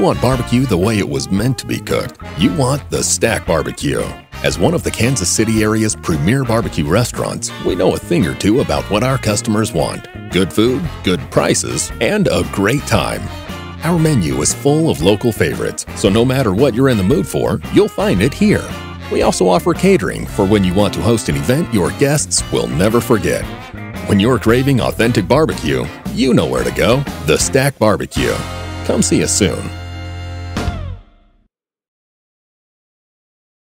you want barbecue the way it was meant to be cooked, you want the Stack Barbecue. As one of the Kansas City area's premier barbecue restaurants, we know a thing or two about what our customers want good food, good prices, and a great time. Our menu is full of local favorites, so no matter what you're in the mood for, you'll find it here. We also offer catering for when you want to host an event your guests will never forget. When you're craving authentic barbecue, you know where to go the Stack Barbecue. Come see us soon.